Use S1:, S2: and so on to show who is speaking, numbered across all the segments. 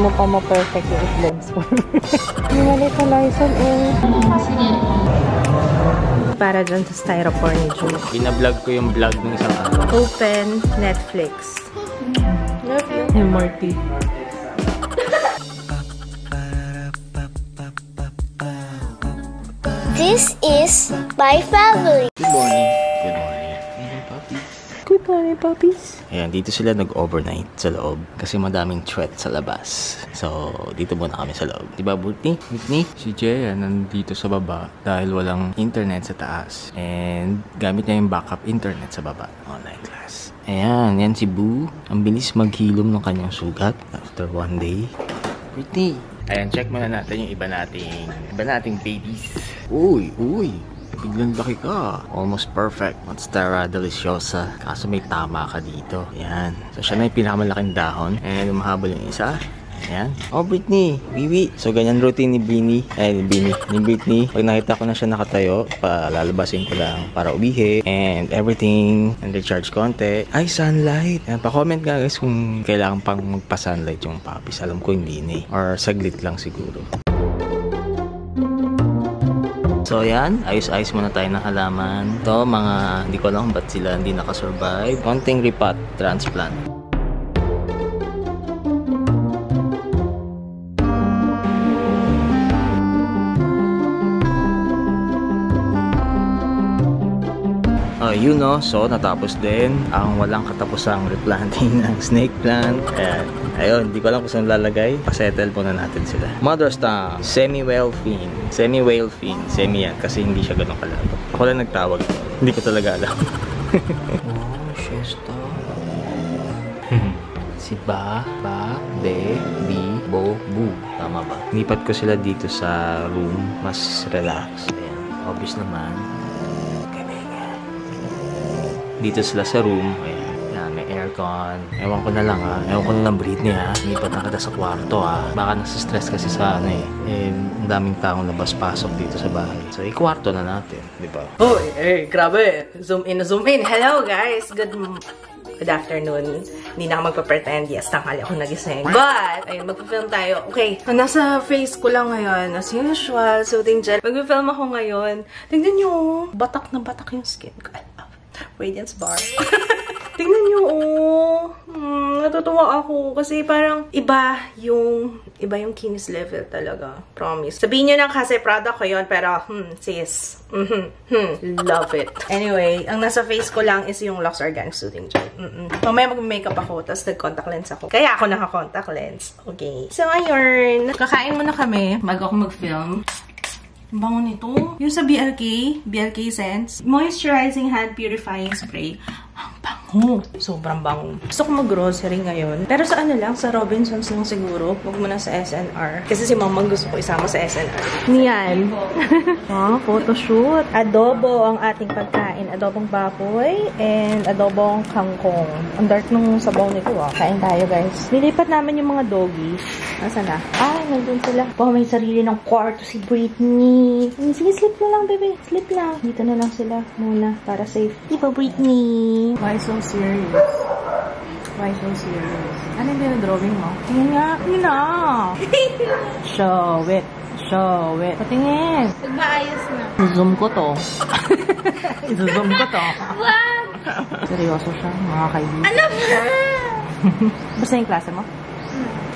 S1: mo pa ma-perfect yung for me. Yung mali sa Lysol eh. Para dyan sa styrofoam ni Julie.
S2: Binablog ko yung vlog ng isang araw.
S1: Open Netflix. Love you. And Morty.
S3: This is my family.
S2: Good morning. Hey, puppies. Ayan, dito sila nag-overnight sa loob kasi madaming threat sa labas. So, dito muna kami sa loob. Diba, Whitney? Whitney? Si Jaya nandito sa baba dahil walang internet sa taas. And gamit niya yung backup internet sa baba. Online class. Ayan, yan si Boo. Ang bilis maghilom ng kanyang sugat after one day. Whitney! Ayan, check muna natin yung iba nating, iba nating babies. Uy, uy! Biglang laki ka. Almost perfect. Monstera deliciosa. Kaso may tama ka dito. Yan. So, siya na yung pinakamalaking dahon. And umahabol yung isa. Ayan. Oh, Britney. Wiwi. So, ganyan routine ni Bini. Ay, ni Bini. Ni Britney. Pag nakita ko na siya nakatayo, palalabasin ko lang para ubihi. And everything. And recharge konti. Ay, sunlight. Ayan, pa-comment nga guys kung kailangan pang magpa-sunlight yung puppies. Alam ko hindi eh. Or saglit lang siguro. So yan, ayos-ayos muna tayo ng halaman. Ito, mga, hindi ko alam ba't sila hindi nakasurvive. Konting repot, transplant. Uh, yun no, so natapos din ang walang katapusang replanting ng snake plant. Ayan. Ayun, hindi ko alam kung saan lalagay. Pasettle muna natin sila. Mother's tongue, semi-whale fin. Semi-whale fin. Semi yan kasi hindi siya ganun kalabo. Ako lang nagtawag. Hindi ko talaga alam. oh, siesta. si Ba, Ba, Be, Bi, Bo, Bu. Tama ba? Nipat ko sila dito sa room. Mas relax. Ayan. Obvious naman. Dito sila sa room. Ayan. Aircon. Ewan ko na lang ha. Ewan ko na lang Britney ha. Lipat na kita sa kwarto ha. Baka nasa-stress kasi sa ano eh. Eh, ang daming taong labas-pasok dito sa bahay. So, i-kwarto na natin. Di ba?
S1: Oh, eh, grabe. Zoom in, zoom in. Hello, guys. Good Good afternoon. Hindi na ako magpa-pretend. Yes, tanghali ako nagising. But, ayun, magpa-film tayo. Okay, nasa face ko lang ngayon. As usual, soothing gel. Magpa-film ako ngayon. Tingnan nyo, batak na batak yung skin ko. Radiance bar. Tingnan nyo, oh. Hmm, natutuwa ako. Kasi parang iba yung, iba yung kinis level talaga. Promise. Sabihin nyo na kasi product ko yun, pero, hmm, sis. Mm -hmm, hmm, love it. Anyway, ang nasa face ko lang is yung Lux Organic Soothing Gel. Mm -mm. Mamaya mag-makeup ako, tapos nag-contact lens ako. Kaya ako naka-contact lens. Okay. So, ayun. Kakain muna kami bago ako mag-film. Ang bango nito. Yung sa BLK, BLK Sense, Moisturizing Hand Purifying Spray. Ang bango. Sobrang bango. Gusto ko mag-grocery ngayon. Pero sa ano lang, sa Robinsons lang siguro. Huwag mo na sa SNR. Kasi si mama gusto ko isama sa SNR. Niyan. ah, photoshoot. Adobo ang ating pagkain. Adobong baboy and adobong kangkong. Ang dark nung sabaw nito ah. Kain tayo guys. Nilipat namin yung mga doggies. Nasaan na? Ah, nandun sila. Wow, may sarili ng kwarto si Britney. Sige, sleep na lang, bebe. Sleep lang. Dito na lang sila muna para safe. Diba, Britney? Why so serious? Why so serious? Ano yung drawing mo? Tingin nga. Tingin na. Show it. Show it. Patingin.
S3: Nagmaayos na.
S1: Zoom ko to. Zoom ko to.
S3: Wag!
S1: Seryoso siya, mga kaibigan.
S3: Ano ba?
S1: Basta yung klase mo?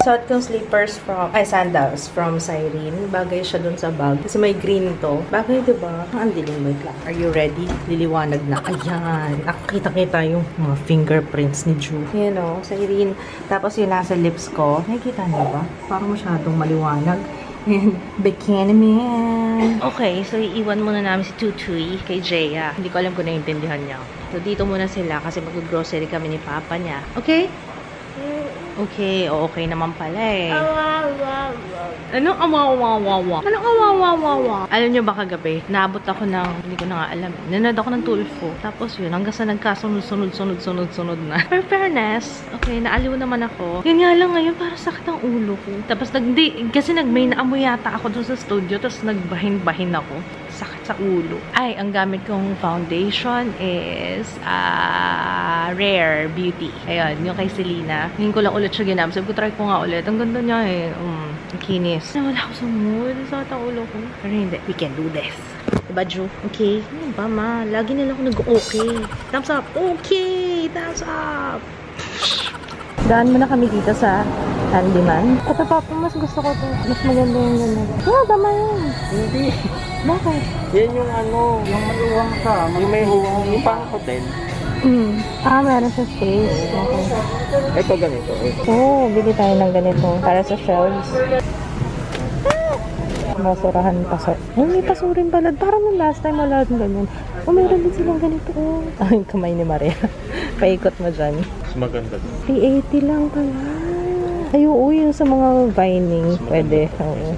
S1: Suot kong slippers from, ay sandals from Cyrene. Bagay siya dun sa bag. Kasi may green to. Bagay, diba? Ang dilim mo yung Are you ready? Liliwanag na. Ayan. Nakakita-kita yung mga fingerprints ni Ju. Yan o, Cyrene. Tapos yung nasa lips ko. Nakikita niyo ba? Parang masyadong maliwanag. Bikini Man. Okay, so iiwan muna namin si Tutuy kay Jaya. Hindi ko alam kung naiintindihan niya. So dito muna sila kasi mag-grocery kami ni Papa niya. Okay? Okay, okay naman pala eh. Anong awawawawa? Anong awawawawa? Alam niyo ba kagabi, naabot ako ng, hindi ko na nga alam, nanad ako ng tulfo. Tapos yun, hanggang sa nagkasunod-sunod-sunod-sunod-sunod na. For fairness, okay, naaliw naman ako. Yun nga lang ngayon, parang sakit ang ulo ko. Tapos nag, kasi nag-may naamoy yata ako dun sa studio, tapos nagbahin-bahin ako. Sakit sa ulo. Ay, ang gamit kong foundation is uh, Rare Beauty. Ayun, yung kay Selena. Ngayon ko lang ulit siya ginamit. Sabi ko, try ko nga ulit. Ang ganda niya eh. Um, ang kinis. Na wala ako sa mood. Sa ang ulo ko. Pero hindi. We can do this. Diba, Drew? Okay. Ano ba, ma? Lagi nila ako nag-okay. Thumbs up. Okay! Thumbs up! Daan muna kami dito sa handyman. Ito, Papa, mas gusto ko to. Mas maganda yung ganun. Ah, tama yun.
S2: Hindi.
S1: Bakit?
S2: Yan yung ano, yung may uwang ka. Yung may uwang, yung pang hotel.
S1: Hmm. Ah, meron sa space. Okay.
S2: Ito ganito.
S1: Oo, oh, bili tayo ng ganito para sa shelves. Masurahan paso. Ay, may paso rin pala. Parang nung last time wala din ganyan. Oh, meron din silang ganito. Oh. Ay, kamay ni Maria. Paikot mo dyan.
S2: Mas maganda.
S1: 380 lang pala. Ay, oo, yung sa mga vining. Pwede. Oo.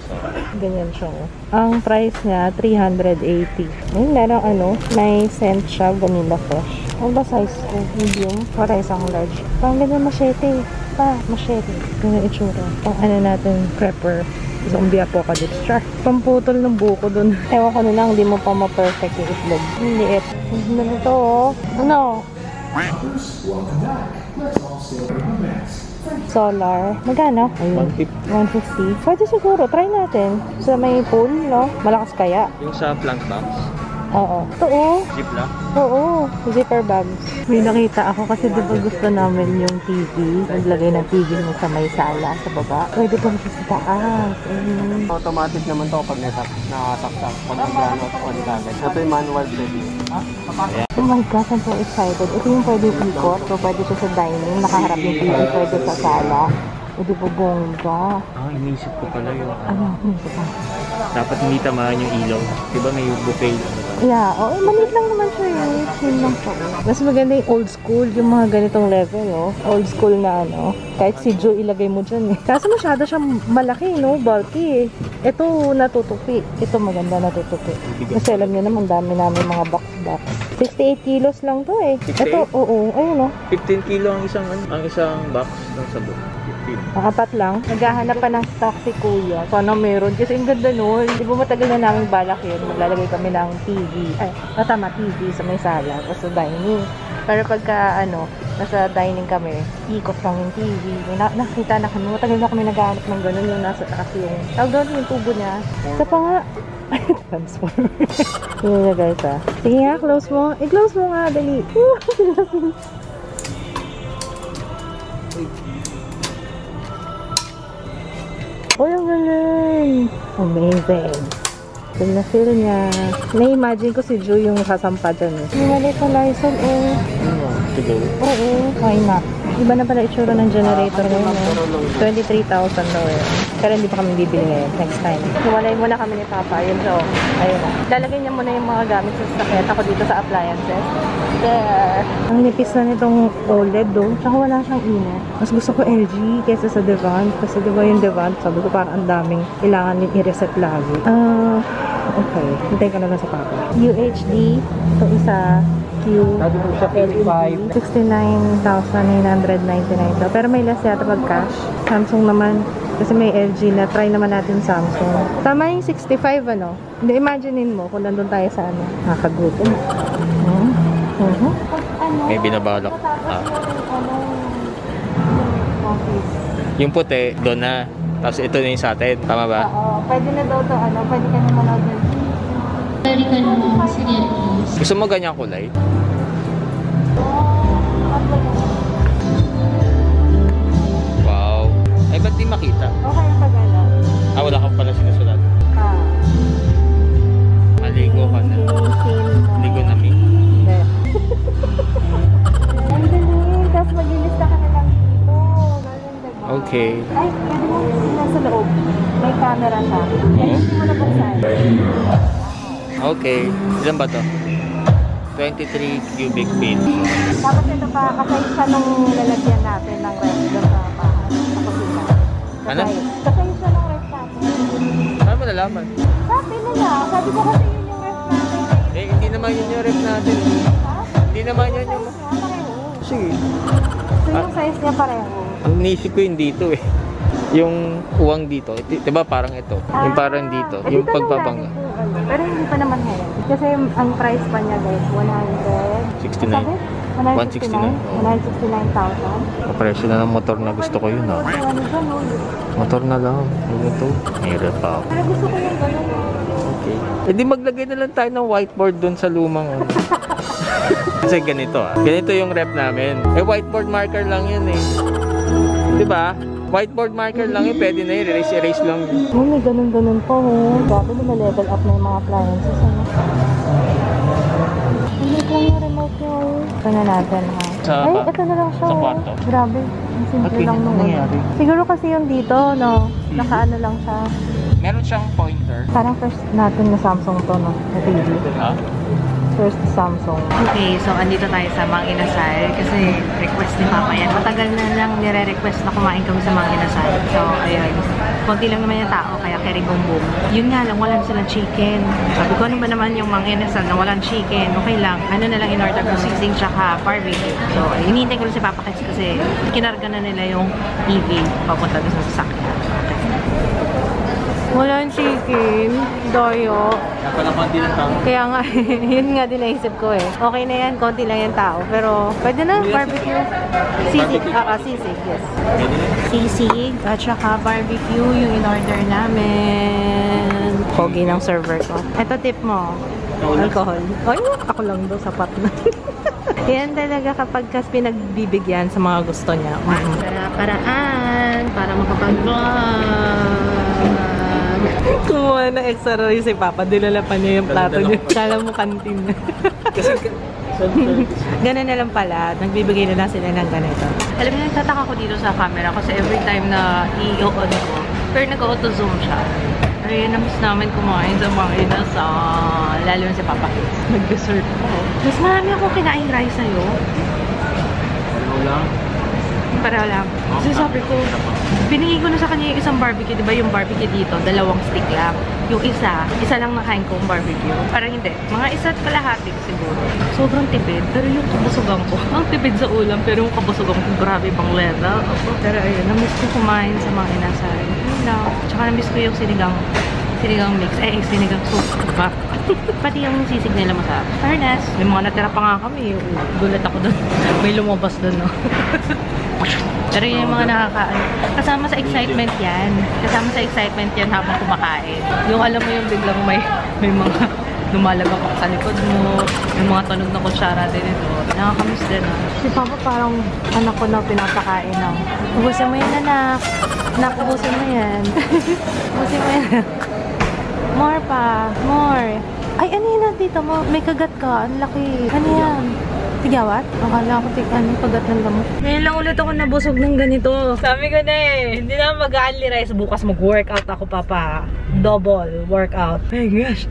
S1: Ganyan siya. Ang price niya, 380. Ay, meron ano, may scent siya, vanilla fresh. Ano ba size ko? Medium? Para isang large. Parang ganyan machete. Pa, machete. Ganyan itsura. Pang ano natin, prepper. Zombie apocalypse. Char. Pamputol ng buko dun. Ewan ko na lang, hindi mo pa ma-perfect yung itlog. Ang liit. Ano na to, oh? Ano? Solar. Magkano? Ayun. 150. Pwede siguro. Try natin. Sa may pool, no? Malakas kaya.
S2: Yung sa plank box,
S1: Oo. Ito, oh.
S2: jeep lang.
S1: Oo. Zipper bags. May nakita ako kasi di ba gusto namin yung TV. Naglagay ng TV mo sa may sala sa baba. Pwede pa siya sa taas. Ayun.
S2: Automatic naman to pag nasak, nakasaksak. Pag nag-ano at on kagad. Ito yung manual ready.
S1: Oh my gosh, I'm so excited. Ito yung pwede ikot. So, pwede siya sa dining. Nakaharap yung TV. Pwede sa sala. O, di ba bongga?
S2: Ah, inisip ko pala yung
S1: Ano? Ano ito pa?
S2: dapat hindi tamaan yung ilaw. Diba may buffet?
S1: Yeah, oh, maliit lang naman siya eh. Chill lang siya. Mas maganda yung old school, yung mga ganitong level, no? Old school na ano. Kahit si Joe ilagay mo dyan eh. Kaso masyado siya malaki, no? Bulky eh. Ito natutupi. Ito maganda natutupi. Kasi alam niyo naman, dami namin mga box-box. 68 kilos lang to eh.
S2: 68?
S1: Ito, oo, ayun no.
S2: 15 kilo ang isang ano, ang isang box ng sabon. 15.
S1: Nakapat lang. Naghahanap pa ng stock si Kuya. Sana meron. Kasi ang ganda nun. Di ba matagal na namin balak yun. Maglalagay kami ng TV. Ay, ah, tama, TV sa may sala. Tapos sa dining. Pero pagka, ano, nasa dining kami, ikot lang yung TV. May na nakita na kami. Matagal na kami naghahanap ng ganun yung nasa taas yung, tawag doon yung tubo niya. Sa pa nga, transformer. Yun na guys ah. Sige nga, close mo. I-close mo nga, dali. Uy, ang galing! Amazing! Feel na feel niya. Na-imagine ko si Ju yung sasampa dyan eh. Yung mali ko Lysol eh.
S2: Ano? Siguro.
S1: Oo, why not? Iba na pala itsura ng generator ngayon eh. 23,000 daw eh. Pero hindi pa kami bibili ngayon. Next time. Hiwalay muna kami ni Papa. Ayun so, ayun na. Lalagay niya muna yung mga gamit sa sasakyan. Ako dito sa appliances. There. Ang nipis na nitong OLED do. Tsaka wala siyang init. Mas gusto ko LG kesa sa Devant. Kasi diba yung Devant, sabi ko parang ang daming kailangan i-reset lagi. Ah, okay. Hintayin ko na lang sa Papa. UHD. Ito isa.
S2: Ko siya 55.
S1: 69,999 daw. Pero may less yata pag cash. Samsung naman. Kasi may LG na. Try naman natin Samsung. Tama yung 65 ano. Hindi, imaginein mo kung nandun tayo sa ano. Nakakagutom. Hmm? Mhm.
S2: May binabalak. Ah. Yung puti, doon na. Tapos ito na yung sa atin. Tama ba?
S1: Oo, pwede na daw to ano. Pwede ka na manood
S3: Balikan mo, please.
S2: Gusto mo ganyang kulay? Wow. Ay, ba't di makita?
S1: Okay ang pag ano.
S2: Ah, wala ka pala sinusulat.
S1: Ah.
S2: Maligo ka na.
S1: Sin mo.
S2: Ligo na mi.
S1: Hindi. Ang galing. Tapos maglilista ka na lang dito. Diba?
S2: Okay.
S1: Ay, pwede mo nasa loob. May camera siya. Ay, hindi mo na buksan.
S2: Okay. Ilan ba to? 23 cubic feet.
S1: Tapos ito pa, kasay siya nung lalagyan natin ng ref doon sa bahay, sa kusina.
S2: Ano?
S1: Kasay, kasay siya nung ref natin.
S2: Paano mo nalaman?
S1: Sabi nila, sabi ko kasi yun yung ref natin.
S2: Eh, hindi naman yun yung ref natin.
S1: Ha?
S2: Hindi naman yun yung...
S1: Size niya, pareho.
S2: Sige.
S1: So yung size niya pareho.
S2: Ang nisip ko yung dito eh. Yung uwang dito. Di di ba parang ito? Yung parang dito.
S1: Ah,
S2: Yung
S1: eh, di tanong
S2: pagpapangga.
S1: Ano. Pero hindi pa naman ngayon. Kasi ang price pa niya guys, 100.
S2: 69.
S1: Sabi?
S2: 169?
S1: 169,000.
S2: Kapresyo na ng motor na gusto ko yun ah.
S1: Ano?
S2: Motor na lang. Ano to? Mahirap pa ako.
S1: Pero gusto ko yung ganun.
S2: Okay. E di maglagay na lang tayo ng whiteboard dun sa lumang ano. Kasi ganito ah. Ganito yung rep namin. Eh whiteboard marker lang yun eh. Di ba? Whiteboard marker lang yun. Pwede na yun. Erase, erase lang. yun.
S1: Oh, may ganun-ganun pa, oh. Grabe na level up na yung mga appliances, ano? Hindi lang yung remote nyo. Ito na natin, ha?
S2: Sa
S1: Ay, ito na lang siya,
S2: sa
S1: oh.
S2: kwarto?
S1: Grabe. Ang simple
S2: Okay,
S1: lang nung ano
S2: nangyari?
S1: Siguro kasi yung dito, no? Nakaano lang siya.
S2: Meron siyang pointer.
S1: Parang first natin na Samsung to, no? Na TV.
S2: Ha?
S1: First Samsung. Okay, so andito tayo sa Mang Inasal kasi request ni Papa yan. Matagal na lang nire-request na kumain kami sa Mang Inasal. So, ayun. Konti lang naman yung tao, kaya keri boom. Yun nga lang, wala na silang chicken. Sabi ko, ano ba naman yung Mang Inasal na walang chicken? Okay lang. Ano na lang in-order ko, sisig tsaka barbecue. So, hinihintay ko lang si Papa kasi kinarga na nila yung EV papunta sa sasakyan. Walang chicken. Doyo.
S2: Ng tao.
S1: Kaya nga, yun nga din naisip ko eh. Okay na yan, konti lang yung tao. Pero, pwede na, barbecue. Sisig, ah, ah, sisig, yes. Sisig, at saka barbecue, yung in-order namin. Pogi ng server ko. Ito tip mo. Alcohol. Ay, ako lang daw, sapat na. Yan talaga kapag kas pinagbibigyan sa mga gusto niya. Para paraan, para makapag-vlog. Kumuha na extra rice si Papa. Dinala pa niya yung plato niya. Kala mo kantin na.
S2: Kasi
S1: Ganun na lang pala. Nagbibigay na lang sila ng ganito. Alam niyo, nagtataka ko dito sa camera kasi every time na i-on ko, pero nag-auto-zoom siya. Pero yun, namiss namin kumain sa mga inasal. Lalo na si Papa. Nag-dessert ako. Mas marami akong kinain rice sa'yo.
S2: Ano lang?
S1: Pareho lang. Kasi sabi ko, binigay ko na sa kanya yung isang barbecue. Di ba yung barbecue dito, dalawang stick lang. Yung isa, isa lang nakain kong barbecue. Parang hindi. Mga isa't kalahati siguro. Sobrang tipid. Pero yung kabusugan ko, ang tipid sa ulam. Pero yung kabusugan ko, grabe pang level. Pero ayun, namiss ko kumain sa mga inasal. Yun lang. Tsaka namiss ko yung sinigang sinigang mix. Eh, sinigang soup. Diba? Pati yung sisig nila masarap. Fairness. May mga natira pa nga kami. Gulat ako doon. May lumabas doon, no? Pero yun yung mga nakaka... Kasama sa excitement yan. Kasama sa excitement yan habang kumakain. Yung alam mo yung biglang may, may mga lumalagak sa likod mo. Yung mga tunog na kutsara din ito. Nakakamiss din. ah. Si Papa parang anak ko na pinapakain ng Ubusin mo yan, anak. Anak, ubusin mo yan. ubusin mo yan. More pa. More. Ay, ano yun dito mo? May kagat ka. Ang laki. Ano yan? Tigawat? Akala ko tig ano, kagat ng gamot. Ngayon lang ulit ako nabusog ng ganito. Sabi ko na eh, hindi na mag-aali rice. Bukas mag-workout ako, papa. Double workout. My gosh.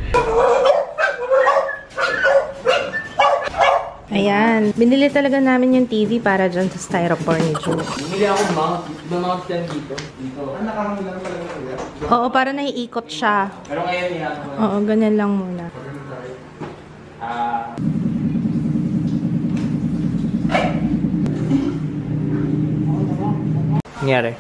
S1: Ayan. Binili talaga namin yung TV para dyan sa styrofoam ni Jude.
S2: Bumili ako mount. Iba mount yan dito. Dito.
S1: Oo, para naiikot siya.
S2: Pero ngayon yan.
S1: Oo, ganyan lang muna.
S2: Ah... Nangyari?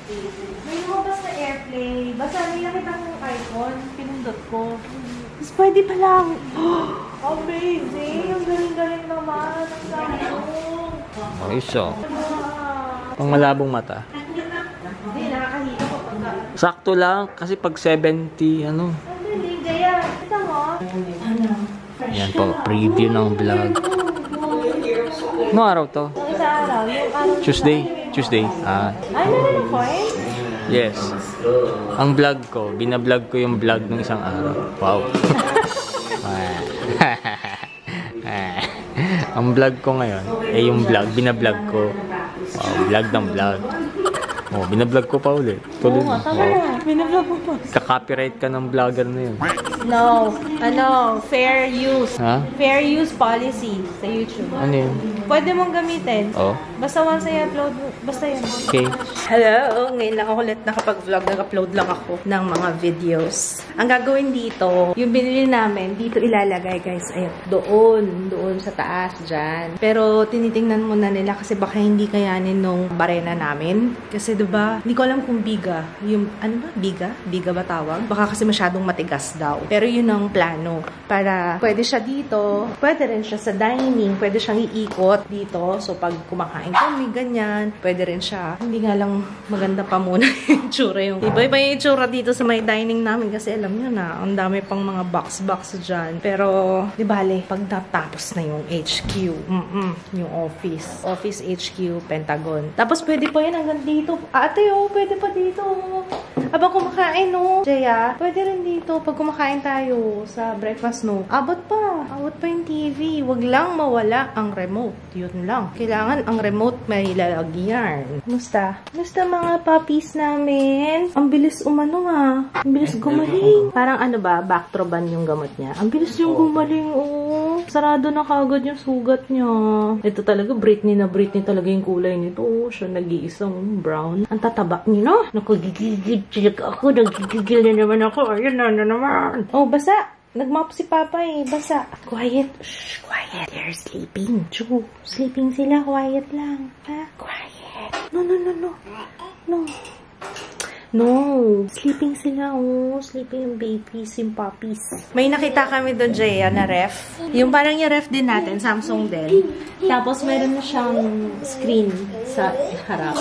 S1: May lumabas na airplay. Basta may nakita kong iPhone. Pinundot ko. Tapos pwede pa lang. Amazing! Ang galing-galing naman. Ang Samsung.
S2: Ayos oh. Pang malabong mata.
S1: Hindi, nakakahita ko pagka.
S2: Sakto lang kasi pag 70 ano.
S1: Ang galing, Gaya. Kita mo? Ano?
S2: Yan po, preview ng vlog. No araw to?
S1: Isa.
S2: Tuesday. Tuesday. Ah,
S1: Ay, meron na point?
S2: yes. Ang vlog ko, binablog ko yung vlog ng isang araw. Wow. Ang vlog ko ngayon, eh yung vlog, binablog ko. Wow, vlog ng vlog. Oh, binablog ko pa ulit. Tuloy
S1: Oo tama na. Binablog mo pa.
S2: Ka-copyright ka ng vlogger na yun.
S1: No. Ano? Fair use.
S2: Ha?
S1: Fair use policy sa YouTube.
S2: Ano yun?
S1: Pwede mong gamitin.
S2: Oh,
S1: Basta once I upload, basta yun.
S2: okay.
S1: Hello! Ngayon lang ako ulit nakapag-vlog. Nag-upload lang ako ng mga videos. Ang gagawin dito, yung binili namin, dito ilalagay guys. Ayun, doon. Doon sa taas, dyan. Pero tinitingnan muna nila kasi baka hindi kayanin nung barena namin. Kasi 'di ba hindi ko alam kung bigat. ba? Yung, ano ba? Biga? Biga ba tawag? Baka kasi masyadong matigas daw. Pero yun ang plano. Para pwede siya dito, pwede rin siya sa dining, pwede siyang iikot dito. So, pag kumakain kami, ganyan, pwede rin siya. Hindi nga lang maganda pa muna yung tsura yung... Iba-iba yung tsura dito sa may dining namin kasi alam nyo na, ang dami pang mga box-box dyan. Pero, di bale, pag natapos na yung HQ, mm yung office, office HQ, Pentagon. Tapos, pwede pa yan hanggang dito. Ate, oh, pwede pa dito. Habang kumakain, no? Jaya, pwede rin dito pag kumakain tayo sa breakfast, no? Abot pa. Abot pa yung TV. Wag lang mawala ang remote. Yun lang. Kailangan ang remote may lalagyan. Musta? Musta mga puppies namin? Ang bilis umano, ah. Ang bilis gumaling. Parang ano ba, backtroban yung gamot niya. Ang bilis yung gumaling, oh. Sarado na kagad yung sugat niya. Ito talaga, Britney na Britney talaga yung kulay nito. Oh, siya nag-iisang brown. Ang tataba niya, no? Naku, gigigil talaga ako. Nagigigil na naman ako. Ayun na, na naman. Oh, basa. Nagmap si Papa eh. Basa. Quiet. Shh, quiet. They're sleeping. Chu, sleeping sila. Quiet lang. Ha? Quiet. No, no, no, no. No. No. Sleeping sila, oh. Sleeping yung babies, yung puppies. May nakita kami doon, Jaya, na ref. Yung parang yung ref din natin, Samsung din. Tapos meron na siyang screen sa harap.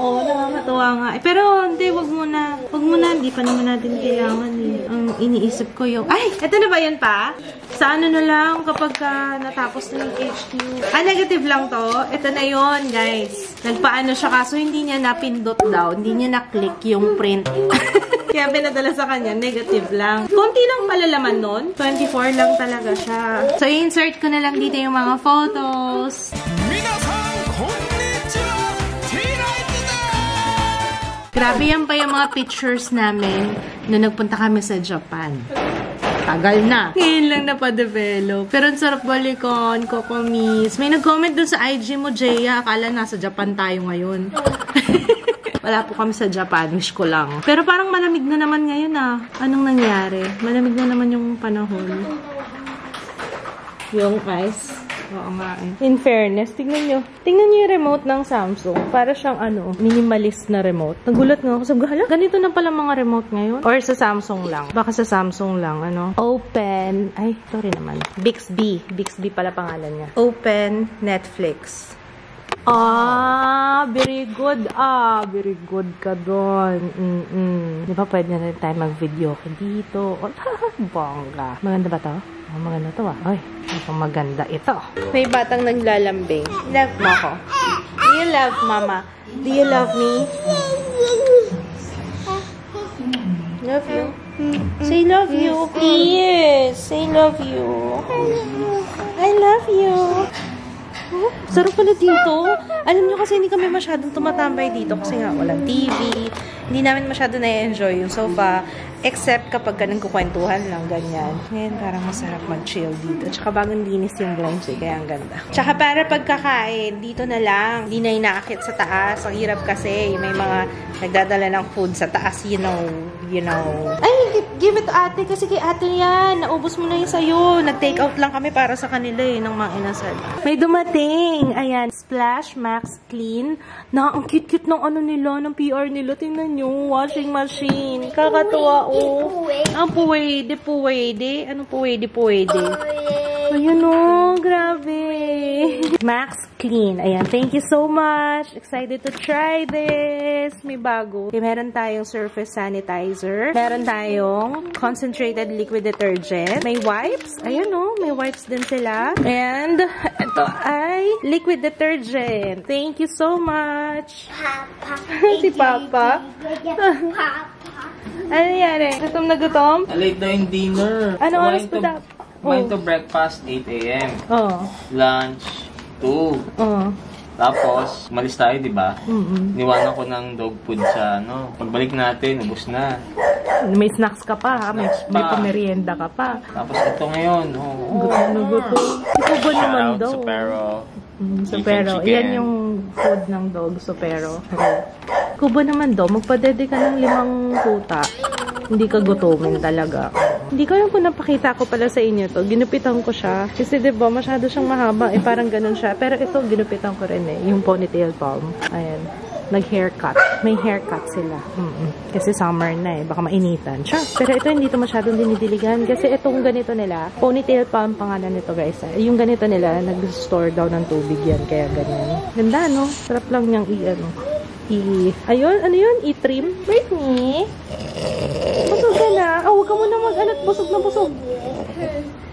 S1: Oo, nakakatawa nga. Eh, pero hindi, wag muna. Wag muna, hindi pa naman natin kailangan eh. Ang iniisip ko yung... Ay! Ito na ba yan pa? Sa ano na lang kapag ka natapos na yung HQ. Ah, negative lang to. Ito na yon guys. Nagpaano siya kaso hindi niya napindot daw. Hindi niya na-click yung print. Kaya pinadala sa kanya, negative lang. Konti lang palalaman nun. 24 lang talaga siya. So, insert ko na lang dito yung mga photos. Grabe yan pa yung mga pictures namin nung nagpunta kami sa Japan. Tagal na. Ngayon lang napadevelop. Pero ang sarap balikan, Kokomis. May nag-comment dun sa IG mo, Jaya. Akala nasa Japan tayo ngayon. Wala po kami sa Japan. Wish ko lang. Pero parang malamig na naman ngayon ah. Anong nangyari? Malamig na naman yung panahon. Yung ice. Oo nga eh. In fairness, tingnan nyo. Tingnan nyo yung remote ng Samsung. Para siyang ano, minimalist na remote. Nagulat nga ako. Sabi hala, ganito na pala mga remote ngayon. Or sa Samsung lang. Baka sa Samsung lang, ano. Open. Ay, sorry naman. Bixby. Bixby pala pangalan niya. Open Netflix. Ah, very good. Ah, very good ka doon. Mm-mm. Di ba pwede na tayo mag-video ka dito? Bongga. Maganda ba to? Oh, maganda to ah. Ay, mukhang maganda ito. May batang naglalambing. Love mo ako. Do you love mama? Do you love me? Love you. Say love you, please. Say love you. I love you. Oh, sarap pala dito. Alam nyo kasi hindi kami masyadong tumatambay dito kasi nga walang TV. Hindi namin masyado na-enjoy yung sofa. Except kapag ka nagkukwentuhan lang, ganyan. Ngayon, parang masarap mag-chill dito. Tsaka bagong linis yung blinds eh, kaya ang ganda. Tsaka para pagkakain, dito na lang. Hindi na inaakit sa taas. Ang hirap kasi. May mga nagdadala ng food sa taas, you know. You know. Ay, give it to ate kasi kay ate yan. Naubos mo na yung sa'yo. Nag-take out lang kami para sa kanila eh, ng mga inasal. May dumating. Ayan, Splash Max Clean. Na, ang cute-cute ng ano nila, ng PR nila. Tingnan nyo, washing machine. Kakatuwa, oh. Ang puwede, puwede. Anong puwede, puwede? Ayun oh, grabe. Max Clean. Ayan, thank you so much. Excited to try this. May bago. Okay, meron tayong surface sanitizer. Meron tayong concentrated liquid detergent. May wipes. Ayun oh, may wipes din sila. And ito ay liquid detergent. Thank you so much. si Papa. ano nangyari? Gutom na gutom?
S2: Late na yung dinner.
S1: Ano oras pa dapat? Oh.
S2: to breakfast, 8 a.m.
S1: Oo.
S2: Lunch, 2.
S1: Oo.
S2: Tapos, malis tayo, di ba?
S1: Mm-mm.
S2: Niwanan ko ng dog food sa ano. Pagbalik natin, ubos na.
S1: May snacks ka pa, ha? May, may
S2: pa.
S1: pamerienda ka pa.
S2: Tapos ito ngayon, oh.
S1: Gutom na gutom. Ito ba naman
S2: Shout out
S1: daw?
S2: sa pero.
S1: Mm, Supero.
S2: chicken.
S1: Yan yung food ng dog, supero. Kuba naman daw, magpadede ka ng limang puta. Hindi ka gutumin talaga. Hindi ko alam kung napakita ko pala sa inyo to. Ginupitan ko siya. Kasi ba masyado siyang mahaba. Eh parang ganun siya. Pero ito, ginupitan ko rin eh. Yung ponytail palm. Ayan. Nag-haircut. May haircut sila. Mm-mm. Kasi summer na eh. Baka mainitan. Siya. Pero ito hindi to masyadong dinidiligan. Kasi itong ganito nila, ponytail palm pangalan nito guys. ah. Yung ganito nila, nag-store daw ng tubig yan. Kaya ganyan. Ganda no? Sarap lang niyang i-ano. I... Ayun, ano yun? I-trim? Britney? Busog ka na. Oh, huwag ka muna mag-alat. Busog na busog.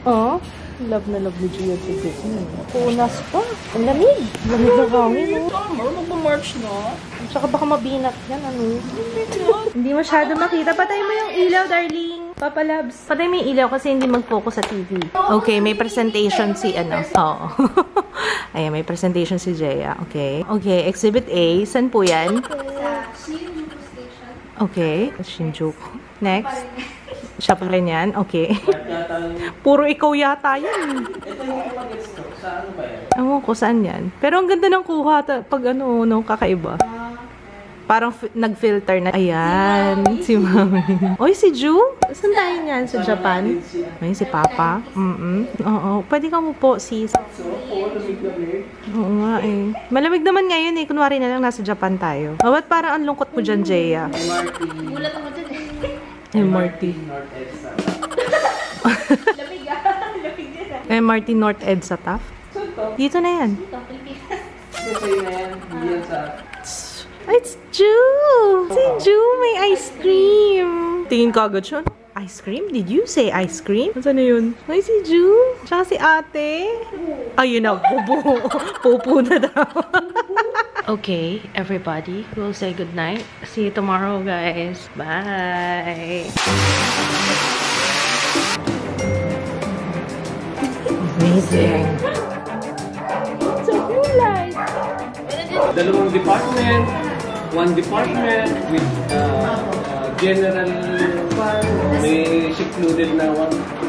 S1: Oh, love na love ni Gia si Britney. Punas pa. Ang lamig. Lamig na hangin.
S4: Summer, magpa-March na.
S1: Tsaka baka mabinat yan, ano? hindi masyado makita. Patay mo yung ilaw, darling. Papa Labs. Patay yung ilaw kasi hindi mag-focus sa TV. Okay, may presentation si, ano. Oo. Ayan, may presentation si Jaya. Okay. Okay, Exhibit A. San po yan? Okay. Shinjuku. Next. Siya pa rin yan. Okay. Puro ikaw yata yan.
S2: Ito yung mag-gets ko. Sa ano ba yan?
S1: Ewan ko saan yan. Pero ang ganda ng kuha pag ano, no, kakaiba. Parang fi- nag-filter na. Ayan, si Mami. Oy, si Ju? Saan tayo niyan? Sa Japan? Ay, si Papa. Mm Oo. Pwede ka mo po, sis. Oo nga eh. Malamig naman ngayon eh. Kunwari na lang nasa Japan tayo. Oh, ba't parang ang lungkot mo dyan, Jaya?
S2: MRT.
S3: Gulat ako dyan eh.
S1: MRT.
S2: North Edsa.
S3: Lamig ah. Lamig din ah.
S1: MRT North Ed sa TAF. Dito na yan.
S3: Ito, Pilipinas.
S2: Ito sa'yo na yan. Yan sa...
S1: It's Ju! Si Ju may ice cream! Tingin ko agad siya. Ice cream? Did you say ice cream? Saan na yun? Ay, si Ju! Tsaka si ate. Ayun na, pupo. Pupo na daw. okay, everybody. We'll say goodnight. See you tomorrow, guys. Bye! Amazing. So cool, like.
S5: dalawang department, one department with uh, uh, general, may secluded na one